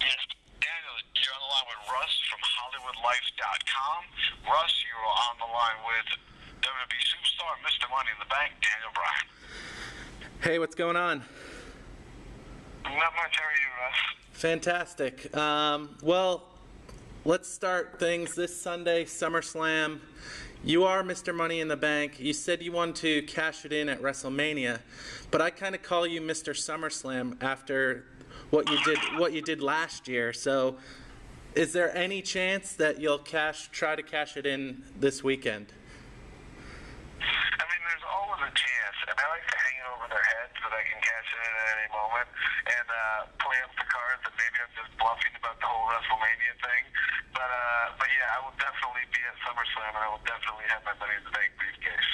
Yes, Daniel, you're on the line with Russ from HollywoodLife.com. Russ, you are on the line with WWE superstar, Mr. Money in the Bank, Daniel Bryan. Hey, what's going on? Not much, how are you, Russ? Fantastic. Um, well, let's start things this Sunday, SummerSlam. You are Mr. Money in the Bank. You said you wanted to cash it in at WrestleMania, but I kind of call you Mr. SummerSlam after what you did what you did last year. So, is there any chance that you'll cash try to cash it in this weekend? I mean, there's always a chance, and I like to hang it over their heads so that I can cash it in at any moment and uh, play up the cards, and maybe I'm just bluffing about the whole WrestleMania thing. But uh, but yeah, I will definitely be at SummerSlam, and I will definitely have my Money in the Bank briefcase.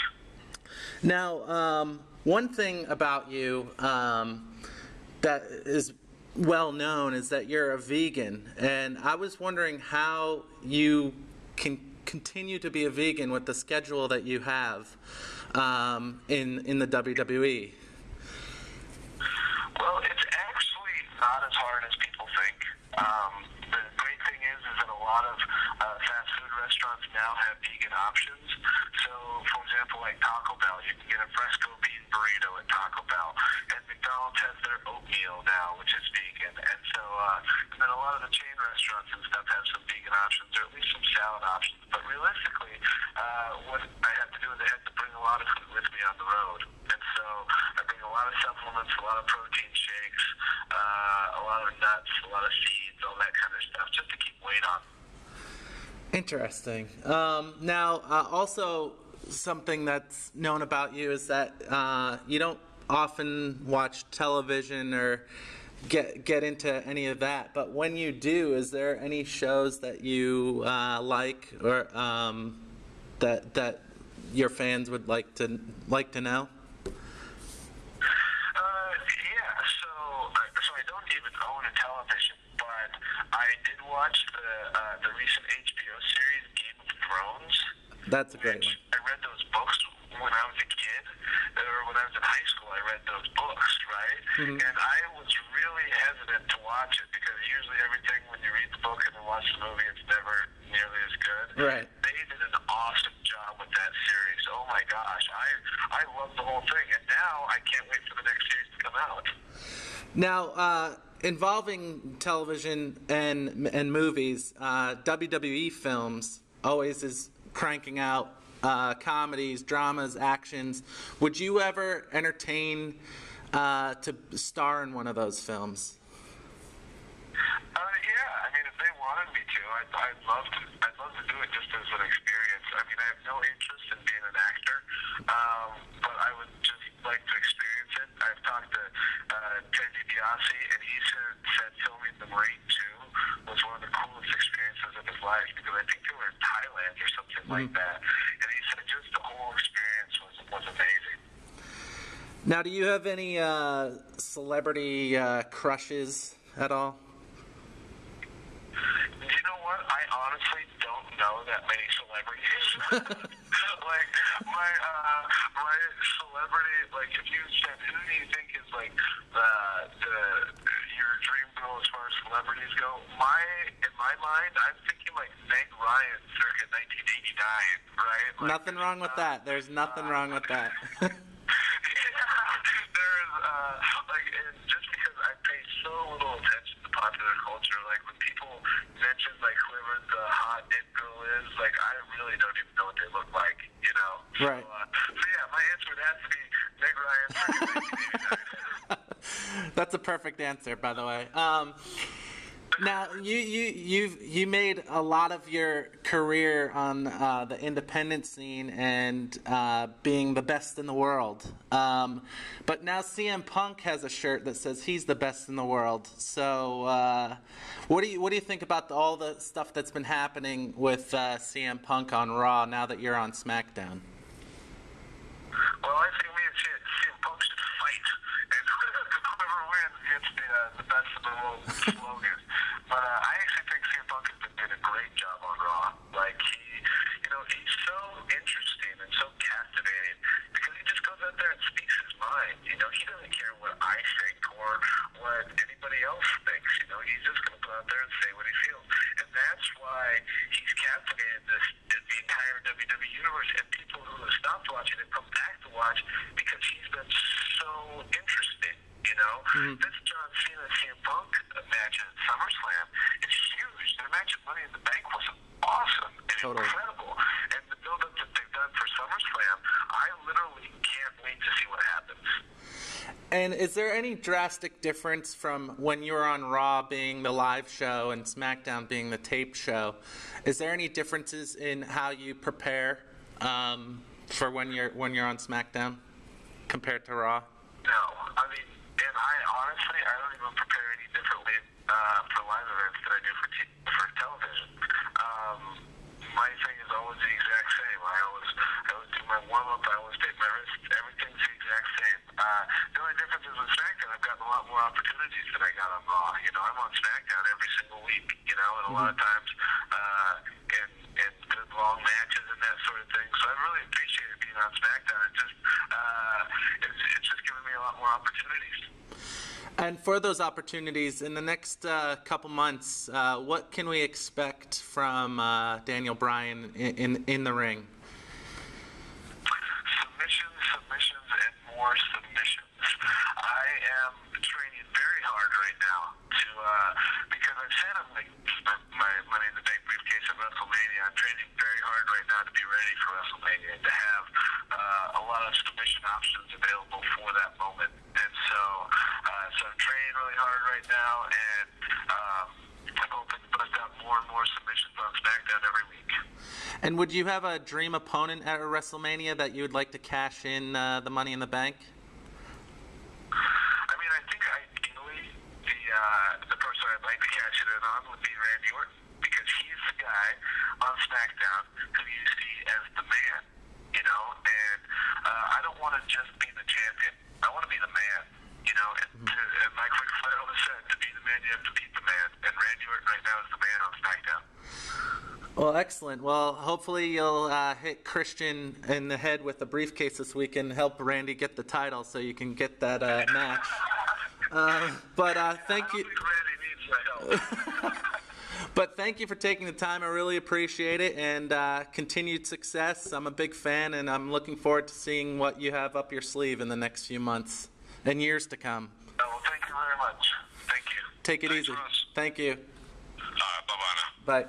Now, um, one thing about you um, that is well known is that you're a vegan, and I was wondering how you can continue to be a vegan with the schedule that you have um, in in the WWE. Well, it's actually not as hard as people think. Um, the great thing is, is that a lot of uh, fast food restaurants now have vegan options. So, for example, like Taco Bell, you can get a fresco bean burrito at Taco Bell, and McDonald's has oatmeal now, which is vegan. And so, uh, and then a lot of the chain restaurants and stuff have some vegan options, or at least some salad options. But realistically, uh, what I have to do is I have to bring a lot of food with me on the road. And so I bring a lot of supplements, a lot of protein shakes, uh, a lot of nuts, a lot of seeds, all that kind of stuff, just to keep weight on. Interesting. Um, now, uh, also something that's known about you is that uh, you don't often watch television or get get into any of that. But when you do, is there any shows that you uh, like or um, that that your fans would like to like to know? Yeah, so so I don't even own a television, but I did watch the uh, the recent HBO series Game of Thrones. That's a great one. I read those books when I was a kid, or when I was in high school. I read right? Mhm. And I was really hesitant to watch it because usually everything when you read the book and then watch the movie, it's never nearly as good. Right. They did an awesome job with that series. Oh my gosh, I I love the whole thing, and now I can't wait for the next series to come out. Now, uh, involving television and and movies, uh, WWE films always is cranking out uh, comedies, dramas, actions. Would you ever entertain uh, to star in one of those films? Uh, yeah, I mean, if they wanted me to, I'd, I'd love to. I'd love to do it just as an experience. I mean, I have no interest in being an actor, um, but I would just like to experience it. I've talked to uh, Ted DiBiase, and he said, said filming The Marine 2 was one of the coolest experiences of his life because I think they were in Thailand or something like that. And he said just the whole experience was was amazing. Now, do you have any uh, celebrity uh, crushes at all? You know what? I honestly don't know that many celebrities. like my uh, my celebrity, like if you said who do you think is like the the your dream girl as far as celebrities go? My in my mind, I'm thinking like Meg Ryan, circa 1989, right? Like, Nothing wrong with that. There's nothing wrong with that. There's uh, like and just because I pay so little attention to popular culture, like when people mention like whoever the hot it girl is, like I really don't even know what they look like, you know. Right. So, uh, so yeah, my answer would have to be Meg Ryan. circa 1989. That's a perfect answer, by the way. Um, now you you you've you made a lot of your career on uh, the independent scene and uh, being the best in the world. Um, but now CM Punk has a shirt that says he's the best in the world. So uh, what do you what do you think about the, all the stuff that's been happening with uh, CM Punk on Raw now that you're on SmackDown? Well, I think me and CM CM Punk should fight, and whoever wins gets the uh, the best of the world slogan. But uh, I actually think CM Punk has been doing a great job on Raw. Like he, you know, he's so interesting and so captivating because he out there and speaks his mind. You know, he doesn't care what I think or what anybody else thinks. You know, he's just going to go out there and say what he feels, and that's why he's captivated this the entire WWE universe and people who have stopped watching and come back to watch because he's been so interesting. You know, mm-hmm. this John Cena CM Punk match at SummerSlam is huge. The match at Money in the Bank was awesome and totally. incredible, and the build-up that they've done for SummerSlam, I literally can't wait to see what happens. And is there any drastic difference from when you were on Raw being the live show and SmackDown being the taped show? Is there any differences in how you prepare um, for when you're when you're on SmackDown compared to Raw? No, I mean, and I honestly I don't even prepare any differently uh, for live events than I do for t- for television. Um, my thing is always the exact same. I always I always my warm up. I always take my wrist. Everything's the exact same. Uh, the only difference is with SmackDown, I've gotten a lot more opportunities than I got on Raw. You know, I'm on SmackDown every single week. You know, and a mm-hmm. lot of times, uh, and and good long matches and that sort of thing. So I really appreciated being on SmackDown. It just uh, it's, it's just given me a lot more opportunities. And for those opportunities in the next uh, couple months, uh, what can we expect from uh, Daniel Bryan in, in, in the ring? Submissions, submissions, and more submissions. I am training very hard right now to uh, because I've said I'm like my, my Money in the Bank briefcase at WrestleMania. I'm training very hard right now to be ready for WrestleMania and to have uh, a lot of submission options available for that moment. And so, uh, so I'm training really hard right now, and um, I'm hoping to bust out more and more submissions on SmackDown every week. And would you have a dream opponent at WrestleMania that you would like to cash in uh, the Money in the Bank? I mean, I think ideally the uh, the person I'd like to cash it in on would be Randy Orton because he's the guy on SmackDown who you see as the man, you know. And uh, I don't want to just be the champion. I want to be the man, you know. And, mm-hmm. to, and like Ric Flair always said, to be the man, you have to beat the man. And Randy Orton right now is the man on SmackDown. Well, excellent. Well, hopefully you'll uh, hit Christian in the head with a briefcase this week and help Randy get the title so you can get that uh, match. Uh, but uh, thank you. but thank you for taking the time. I really appreciate it and uh, continued success. I'm a big fan and I'm looking forward to seeing what you have up your sleeve in the next few months and years to come. Oh, well, thank you very much. Thank you. Take it Thanks easy. Thank you. bye bye now. Bye.